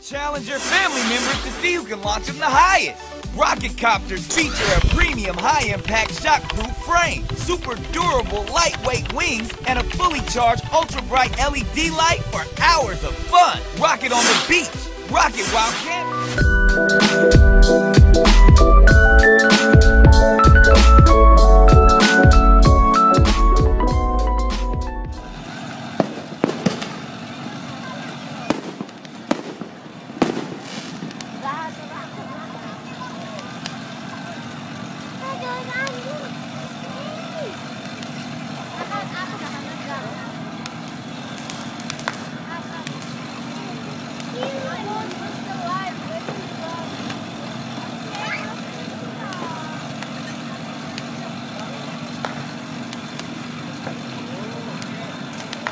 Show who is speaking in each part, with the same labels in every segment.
Speaker 1: Challenge your family members to see who can launch them the highest. Rocket copters feature a premium high-impact shockproof frame, super durable lightweight wings, and a fully charged ultra-bright LED light for hours of fun. Rocket on the beach. Rocket while camping.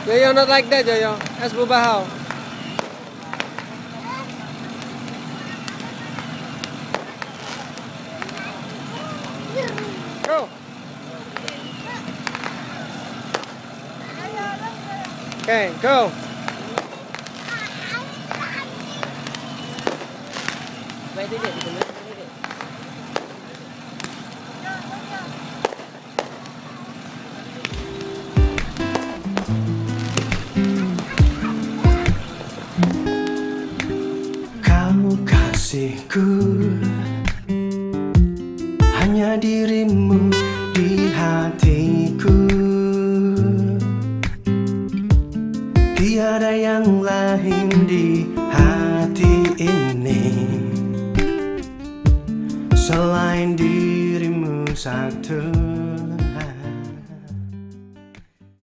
Speaker 2: Yo-yo, not like that, Yo-yo. That's Bubahao. Go. Okay, go. Wait, did it?
Speaker 3: Kasihku. Hanya dirimu di hatiku. Tiada yang lain di hati ini. Selain dirimu satu